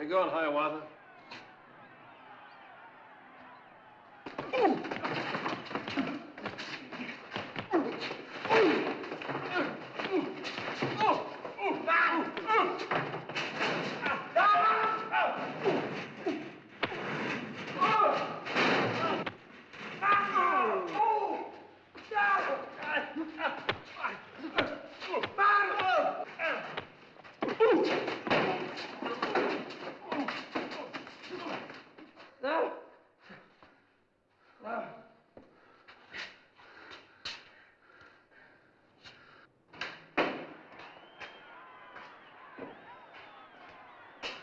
You going, Hiawatha?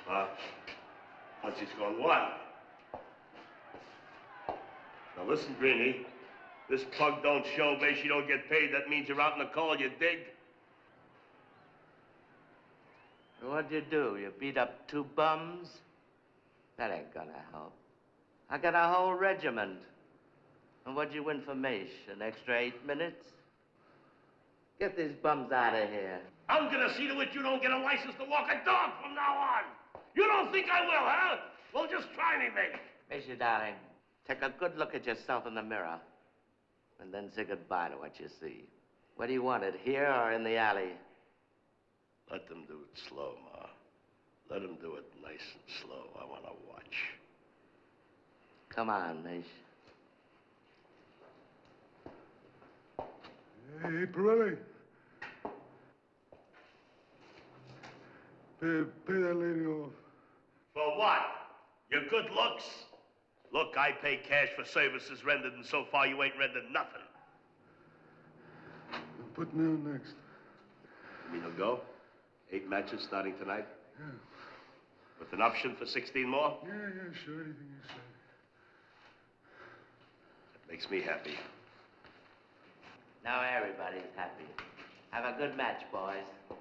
Huh? Once he's gone, wild. Now listen, Greeny. This plug don't show, base you don't get paid. That means you're out in the cold, you dig? What'd you do? You beat up two bums? That ain't gonna help. I got a whole regiment. And what'd you win for Maish? An extra eight minutes? Get these bums out of here. I'm gonna see to it you don't get a license to walk a dog from now on. You don't think I will, huh? Well, just try me, mate. Macy, darling, take a good look at yourself in the mirror. And then say goodbye to what you see. Where do you want it, here or in the alley? Let them do it slow, Ma. Let them do it nice and slow. I want to watch. Come on, Maish. Hey, Pirelli. Pay, pay that lady off. For what? Your good looks? Look, I pay cash for services rendered, and so far you ain't rendered nothing. Put me on next. You mean he'll go? Eight matches starting tonight? Yeah. With an option for 16 more? Yeah, yeah, sure. Anything you say. That makes me happy. Now everybody's happy. Have a good match, boys.